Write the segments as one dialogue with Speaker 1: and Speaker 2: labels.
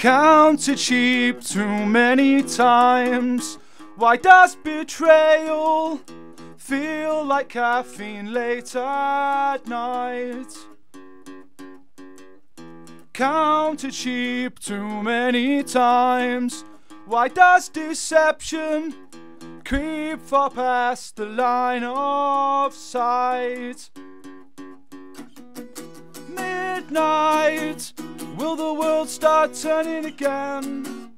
Speaker 1: Counted sheep too many times. Why does betrayal feel like caffeine late at night? Counted sheep too many times. Why does deception creep far past the line of sight? Midnight, will the world start turning again?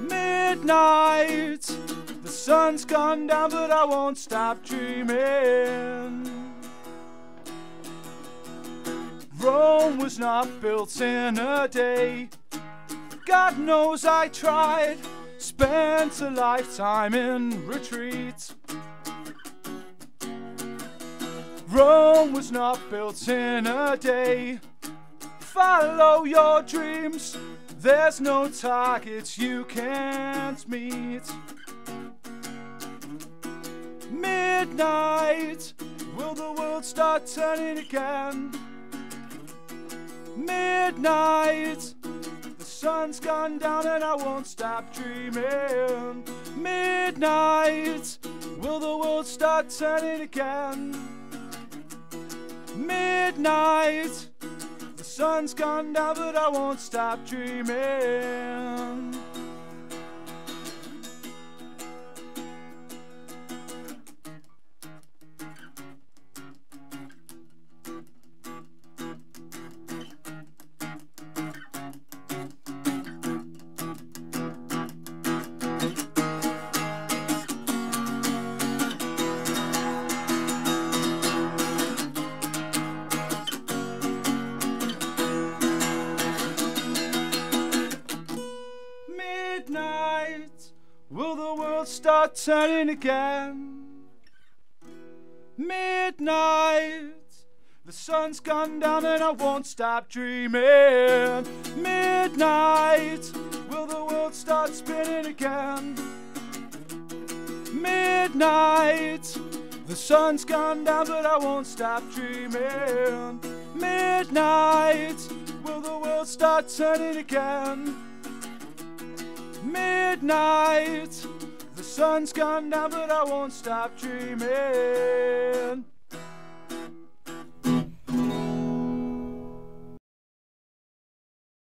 Speaker 1: Midnight, the sun's gone down, but I won't stop dreaming. Rome was not built in a day. God knows I tried, spent a lifetime in retreat. Rome was not built in a day. Follow your dreams, there's no targets you can't meet. Midnight, will the world start turning again? Midnight, the sun's gone down and I won't stop dreaming. Midnight, will the world start turning again? Midnight, sun's gone down, but I won't stop dreaming. Will the world start turning again? Midnight, the sun's gone down and I won't stop dreaming. Midnight, will the world start spinning again? Midnight, the sun's gone down but I won't stop dreaming. Midnight, will the world start turning again? Midnight, the sun's gone down, but I won't stop dreaming.